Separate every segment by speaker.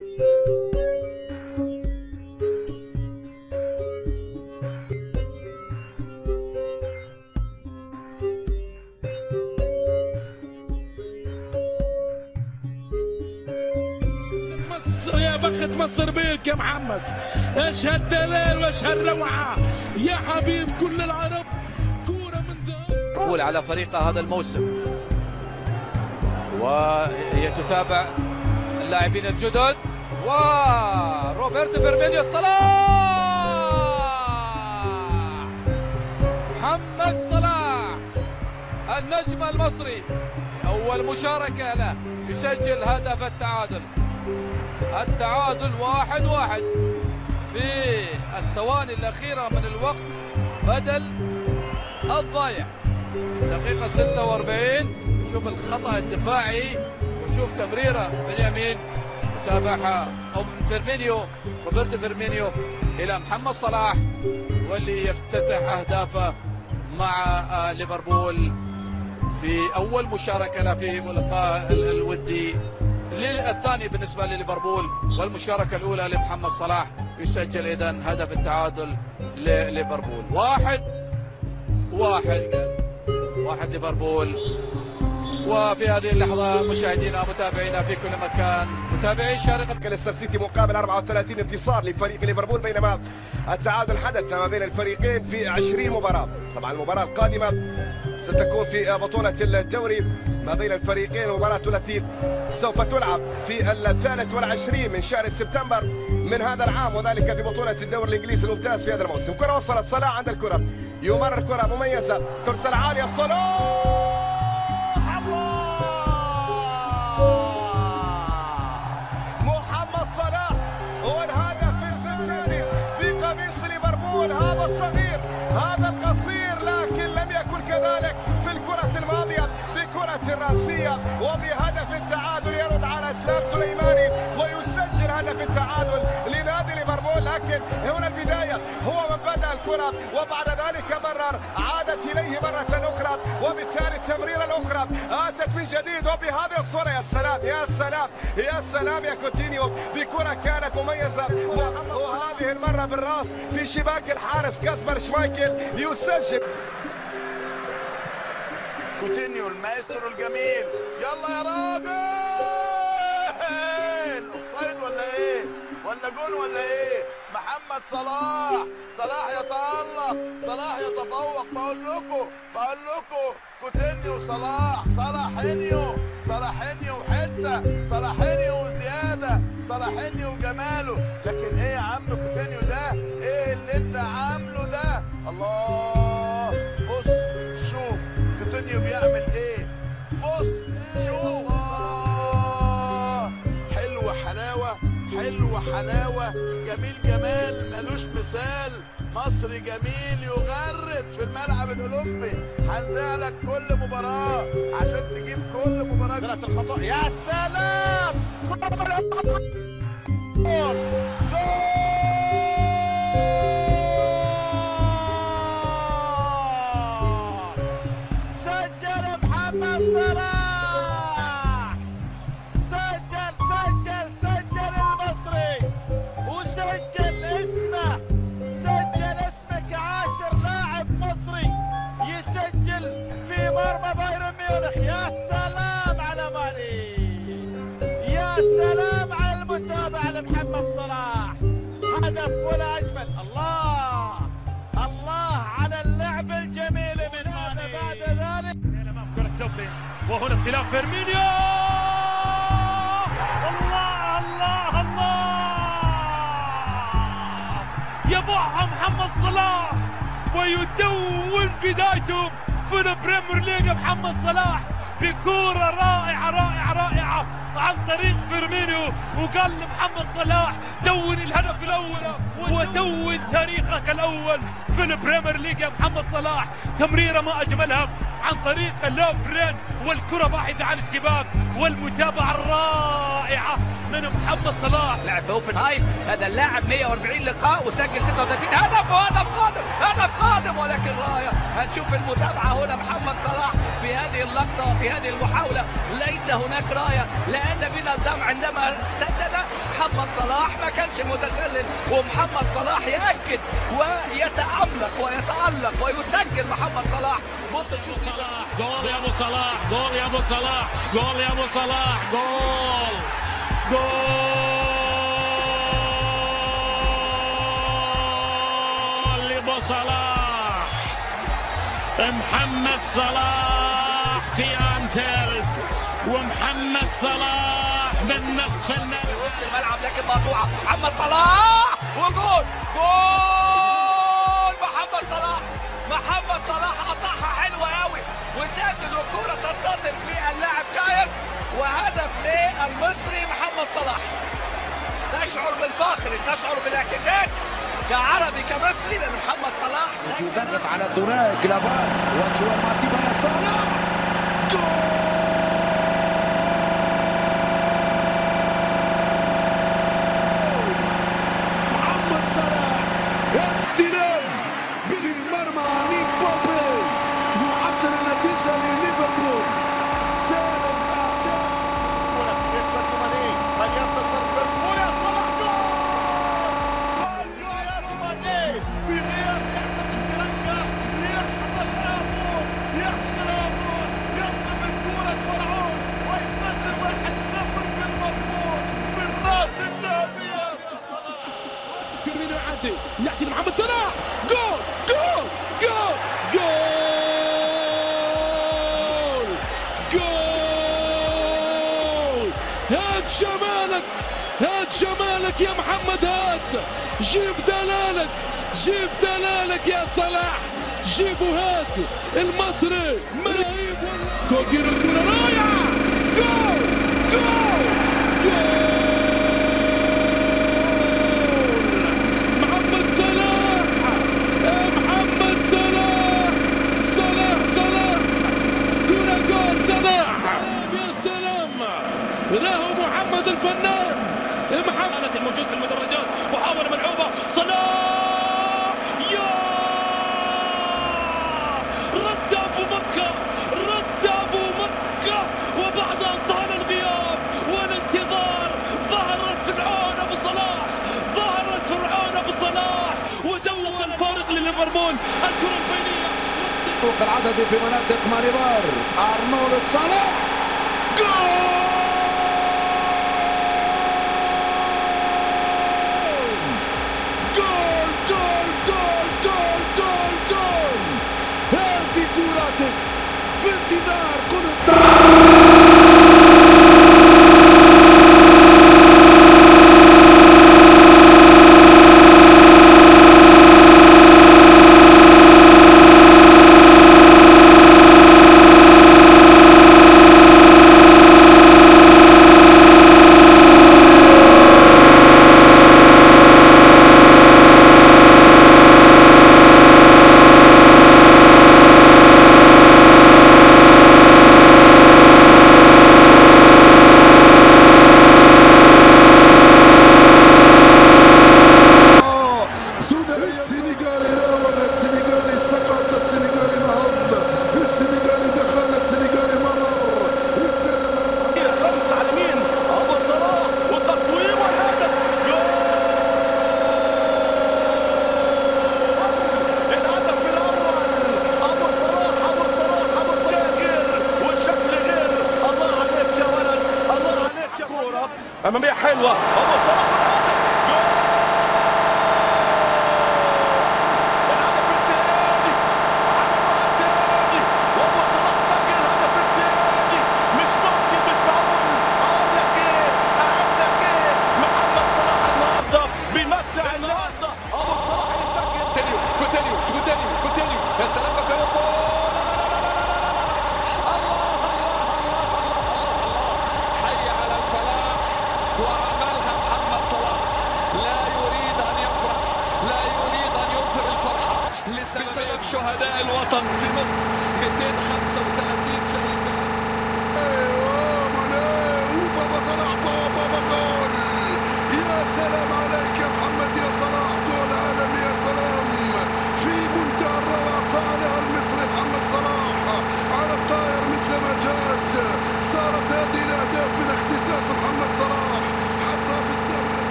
Speaker 1: مصر يا بخت مصر بيك يا محمد. إيش هالدلال وايش هالروعة؟ يا حبيب كل العرب كورة من ذهب
Speaker 2: تقول على فريقه هذا الموسم. وهي تتابع اللاعبين الجدد. وروبرتو فيرمينيو صلاح. محمد صلاح النجم المصري أول مشاركة له يسجل هدف التعادل. التعادل واحد واحد. في الثواني الأخيرة من الوقت بدل الضايع. دقيقة 46 شوف الخطأ الدفاعي ونشوف تمريرة من يمين تابعها أو من فيرمينيو روبرتو فيرمينيو إلى محمد صلاح واللي يفتتح أهدافه مع آه، ليفربول في أول مشاركة له في ال- الودي للثاني بالنسبة لليفربول والمشاركة الأولى لمحمد صلاح يسجل إذا هدف التعادل لليفربول. واحد واحد واحد ليفربول. وفي هذه اللحظة مشاهدينا متابعينا في كل مكان متابعي شارقة
Speaker 3: ليستر سيتي مقابل 34 انتصار لفريق ليفربول بينما التعادل حدث ما بين الفريقين في 20 مباراة. طبعا المباراة القادمة ستكون في بطولة الدوري ما بين الفريقين المباراة التي سوف تلعب في الثالث والعشرين من شهر سبتمبر من هذا العام وذلك في بطولة الدوري الإنجليزي الممتاز في هذا الموسم. كرة وصلت صلاح عند الكرة. يمرر كرة مميزة ترسل عالية صلاح التعادل يرد على أسلام سليماني. ويسجل هدف التعادل لنادي ليفربول. لكن هنا البداية هو من بدأ الكرة وبعد ذلك مرر عادت إليه مرة أخرى وبالتالي التمريرة الأخرى آتت من جديد. وبهذه الصورة يا سلام يا سلام يا سلام يا كوتينيو بكرة كانت مميزة. وهذه المرة بالراس في شباك الحارس كاسبر شمايكل يسجل.
Speaker 4: كوتينيو المايسترو الجميل. يلا يا راجل! offside ولا إيه؟ ولا جون ولا إيه؟ محمد صلاح. صلاح يتألق. صلاح يتفوق. بقول لكم بقول لكم كوتينيو صلاح صلاحينيو صلاحينيو حتة صلاحينيو زياده صلاحينيو وجماله. لكن إيه يا عم كوتينيو ده؟ إيه اللي أنت عامله ده؟ الله! حلاوة. جميل جمال ملوش مثال. مصري جميل يغرد في الملعب الأولمبي. هنذيع لك كل مباراة عشان تجيب كل مباراة.
Speaker 5: ثلاث الخطأ. يا سلام! ميونخ يا سلام على ماني يا سلام على المتابعة لمحمد صلاح. هدف ولا أجمل. الله الله على اللعب الجميل من ماني بعد ذلك.
Speaker 6: كرة لوبلين وهنا استلام فيرمينيو. الله الله الله. يضعها محمد صلاح ويدون بدايته في البريمير ليج محمد صلاح بكورة رائعة رائعة رائعة عن طريق فيرمينيو وقال لمحمد صلاح دون الهدف الأول ودون تاريخك الأول. في البريمير ليج يا محمد صلاح تمريرة ما أجملها. عن طريق لوفرين والكرة باحثة عن الشباك والمتابعة الرائعة من محمد صلاح.
Speaker 7: لاعب هوفنهايم هذا اللاعب 140 لقاء وسجل 36 هدف وهدف قادم هدف قادم. ولكن رايه هنشوف المتابعة هنا محمد صلاح في هذه اللقطة وفي هذه المحاولة. ليس هناك راية لأن بنا الدم عندما سدد محمد صلاح ما كانش متسلل. ومحمد صلاح يأكد ويتالق ويتألق ويسجل محمد صلاح.
Speaker 6: جول يا ابو صلاح جول يا ابو صلاح جول يا ابو صلاح جول جول لابو صلاح محمد صلاح في انفيلد ومحمد صلاح من نصف الملعب
Speaker 7: في وسط الملعب لكن مقطوعة. محمد صلاح! وجول! جول! محمد صلاح قطعها حلوة قوي وسدد والكوره تنتظر في اللاعب كاير وهدف للمصري محمد صلاح. تشعر بالفخر تشعر بالاعتزاز كعربي كمصري لأن محمد صلاح سجل.
Speaker 8: على ثنائي كلافان وجوال مارتي بن صلاح محمد صلاح استلام في مرمى نيك بوبي يعدل النتيجة لليفربول ثالث أهداف يكسر كوماني هل ينتصر ليفربول يا صلاح جول جول يا روماني في غياب يرجع يحضر الأمور يحضر الأمور يطلب الكرة فرعون وينتشر واحد صفر في المضمون من راس الذهبية يا صلاح
Speaker 1: فيرمينو يعدي يعدي لمحمد صلاح جول جول جول جول جول هات جمالك هات جمالك يا محمد هات جيب دلالك جيب دلالك يا صلاح. جيب وهات المصري رهيب كوكي رايع جول جول جول محمد صلاح محمد صلاح صلاح صلاح كرة جول صلاح يا سلام له محمد الفنان محمد الموجود في المدرجات محاولة ملعوبة صلاح يا رد ابو مكة رد ابو مكة وبعد ان طال الغياب والانتظار ظهر الفرعون ابو صلاح ظهر الفرعون ابو صلاح ودوق الفارق لليفربول الكرة البينية
Speaker 8: التفوق العددي في مناطق ماريبور. أرنولد صلاح جول جول جول جول جول جول هذه كرة في انتظار قنوط السنغالي راوغ السنغالي سقط السنغالي نهض السنغالي دخل السنغالي مرر
Speaker 7: الرمس على اليمين ابو صلاح والتصويب والهدف الهدف الأول ابو صلاح ابو صلاح ابو صلاح غير والشكل غير الله عليك يا ولد الله عليك يا كوره اماميه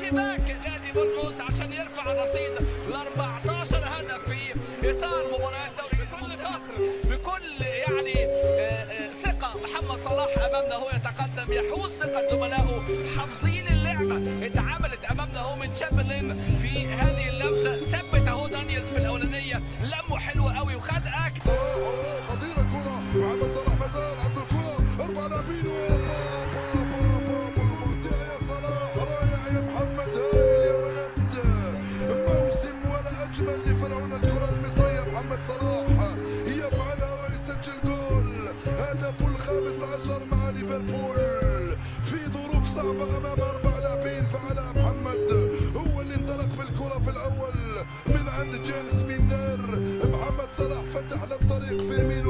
Speaker 7: شباك نادي برقوس عشان يرفع الرصيد ل 14 هدف في إطار مباريات الدوري بكل فخر بكل يعني آه، آه، ثقة. محمد صلاح أمامنا هو يتقدم يحوز ثقة زملائه. حافظين اللعبة. اتعملت أمامنا هو من تشامبرلين في هذه اللمسة. ثبت أهو دانييلز في الأولانية. لمة حلوة قوي وخد
Speaker 8: أكتر طلع فتح للطريق في الميل